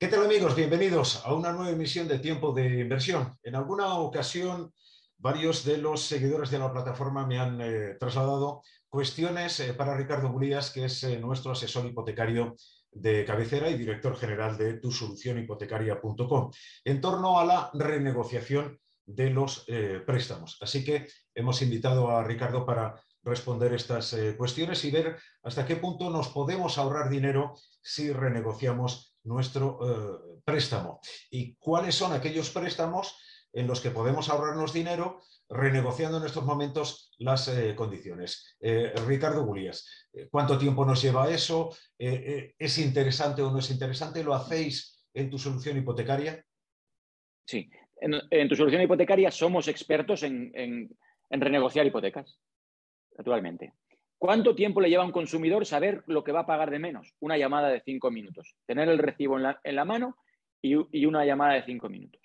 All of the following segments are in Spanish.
¿Qué tal amigos? Bienvenidos a una nueva emisión de Tiempo de Inversión. En alguna ocasión, varios de los seguidores de la plataforma me han eh, trasladado cuestiones eh, para Ricardo Bulías, que es eh, nuestro asesor hipotecario de cabecera y director general de tusolucionhipotecaria.com, en torno a la renegociación de los préstamos. Así que hemos invitado a Ricardo para responder estas cuestiones y ver hasta qué punto nos podemos ahorrar dinero si renegociamos nuestro eh, préstamo y cuáles son aquellos préstamos en los que podemos ahorrarnos dinero renegociando en estos momentos las eh, condiciones. Eh, Ricardo Gulías, ¿cuánto tiempo nos lleva eso? ¿Es interesante o no es interesante? ¿Lo hacéis en tu solución hipotecaria? Sí, en, tu solución hipotecaria somos expertos en renegociar hipotecas, naturalmente. ¿Cuánto tiempo le lleva a un consumidor saber lo que va a pagar de menos? Una llamada de cinco minutos. Tener el recibo en la, mano y, una llamada de cinco minutos.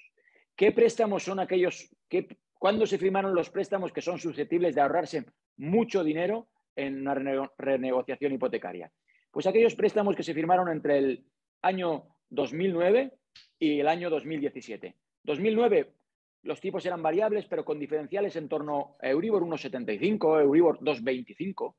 ¿Qué préstamos son aquellos que, cuándo se firmaron los préstamos que son susceptibles de ahorrarse mucho dinero en una renegociación hipotecaria? Pues aquellos préstamos que se firmaron entre el año 2009 y el año 2017. 2009 los tipos eran variables, pero con diferenciales en torno a Euribor 1,75, Euribor 2,25.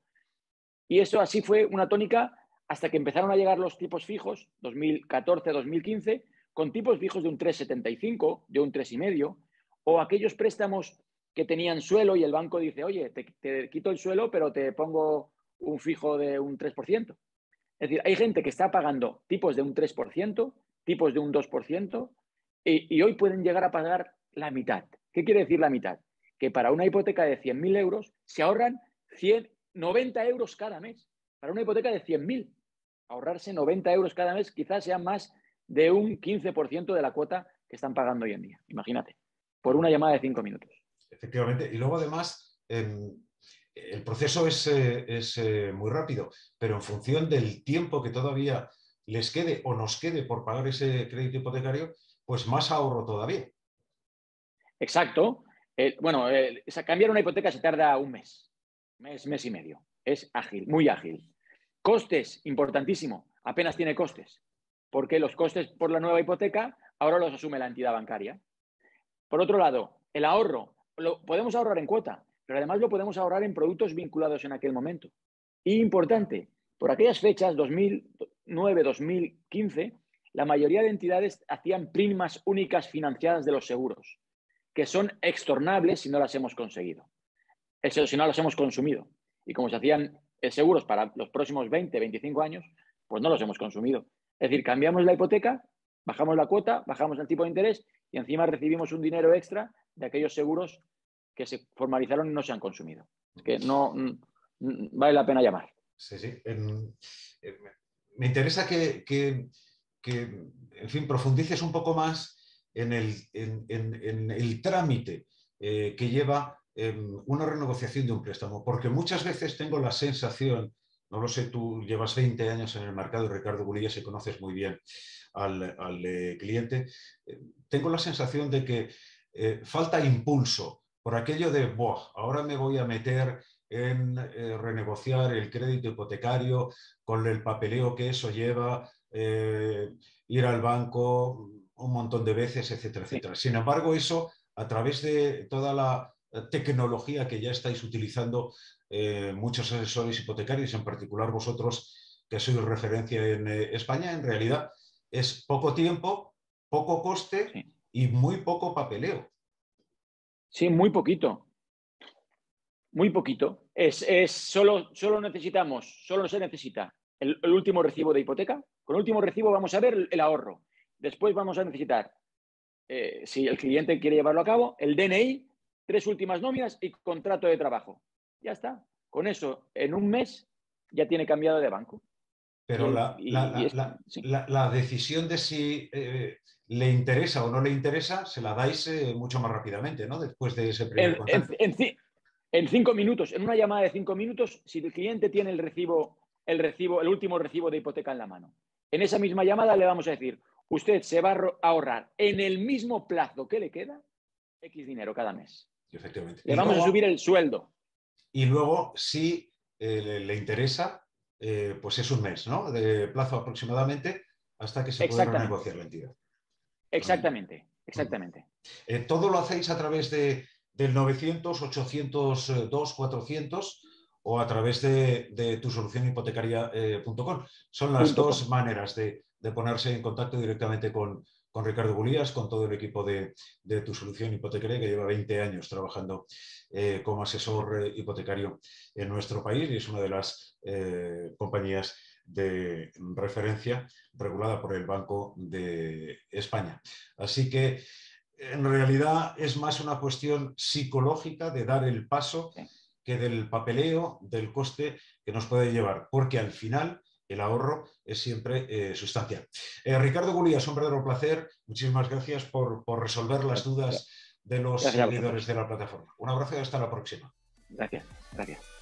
Y eso así fue una tónica hasta que empezaron a llegar los tipos fijos, 2014-2015, con tipos fijos de un 3,75, de un 3,5, o aquellos préstamos que tenían suelo y el banco dice, oye, te, quito el suelo, pero te pongo un fijo de un 3%. Es decir, hay gente que está pagando tipos de un 3%, tipos de un 2%, y, y hoy pueden llegar a pagar la mitad. ¿Qué quiere decir la mitad? Que para una hipoteca de 100.000 euros se ahorran 100, 90 euros cada mes. Para una hipoteca de 100.000, ahorrarse 90 euros cada mes quizás sea más de un 15% de la cuota que están pagando hoy en día. Imagínate, por una llamada de 5 minutos. Efectivamente. Y luego además... Em, el proceso es, eh, eh, muy rápido, pero en función del tiempo que todavía les quede o nos quede por pagar ese crédito hipotecario, pues más ahorro todavía. Exacto. Eh, bueno, eh, cambiar una hipoteca se tarda un mes, mes, mes y medio. Es ágil, muy ágil. Costes, importantísimo. Apenas tiene costes, porque los costes por la nueva hipoteca ahora los asume la entidad bancaria. Por otro lado, el ahorro. Lo podemos ahorrar en cuota, pero además lo podemos ahorrar en productos vinculados en aquel momento. Y importante, por aquellas fechas, 2009-2015, la mayoría de entidades hacían primas únicas financiadas de los seguros que son extornables si no las hemos conseguido, si no las hemos consumido. Y como se hacían eh, seguros para los próximos 20, 25 años, pues no los hemos consumido. Es decir, cambiamos la hipoteca, bajamos la cuota, bajamos el tipo de interés y encima recibimos un dinero extra de aquellos seguros que se formalizaron y no se han consumido. Es que no vale la pena llamar. Sí, sí. me interesa que, que, en fin, profundices un poco más en el, trámite eh, que lleva em, una renegociación de un préstamo, porque muchas veces tengo la sensación, no lo sé, tú llevas 20 años en el mercado, Ricardo Gulilla, se conoces muy bien al, eh, cliente, eh, tengo la sensación de que falta impulso por aquello de, Buah, ahora me voy a meter en renegociar el crédito hipotecario con el papeleo que eso lleva, ir al banco, un montón de veces, etcétera, etcétera. Sin embargo, eso a través de toda la tecnología que ya estáis utilizando eh, muchos asesores hipotecarios, en particular vosotros que sois referencia en eh, España, en realidad es poco tiempo, poco coste y muy poco papeleo. Sí, muy poquito. Muy poquito. Es, solo, solo necesitamos, solo se necesita el, el, último recibo de hipoteca. Con el último recibo vamos a ver el ahorro. Después vamos a necesitar, eh, si el cliente quiere llevarlo a cabo, el DNI, tres últimas nóminas y contrato de trabajo. Ya está. Con eso, en un mes, ya tiene cambiado de banco. Pero la, decisión de si eh, le interesa o no le interesa, se la dais eh, mucho más rápidamente, ¿no? Después de ese primer en, En, cinco minutos, en una llamada de cinco minutos, si el cliente tiene el recibo, el recibo, el último recibo de hipoteca en la mano, en esa misma llamada le vamos a decir, usted se va a ahorrar en el mismo plazo que le queda X dinero cada mes. Efectivamente. Le vamos a subir el sueldo. Y luego, si eh, le, interesa, eh, pues es un mes, ¿no? De plazo aproximadamente. hasta que se pueda renegociar la entidad. Exactamente, exactamente. Eh, ¿Todo lo hacéis a través de, del 900, 802, 400 o a través de, de tu solución hipotecaria.com? Eh, Son las dos maneras de, ponerse en contacto directamente con, Ricardo Gulías, con todo el equipo de, tu solución hipotecaria que lleva 20 años trabajando eh, como asesor hipotecario en nuestro país y es una de las compañías de referencia regulada por el Banco de España. Así que en realidad es más una cuestión psicológica de dar el paso que del papeleo, del coste que nos puede llevar, porque al final el ahorro es siempre eh, sustancial. Eh, Ricardo Gulías, un verdadero placer. Muchísimas gracias por, resolver las dudas de los seguidores de la plataforma. Un abrazo y hasta la próxima. Gracias, gracias.